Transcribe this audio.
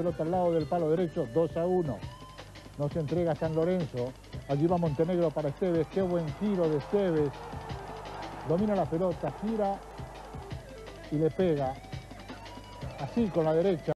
pelota al lado del palo derecho, 2 a 1. No se entrega San Lorenzo. Allí va Montenegro para Esteves. Qué buen giro de Esteves. Domina la pelota, gira y le pega. Así con la derecha.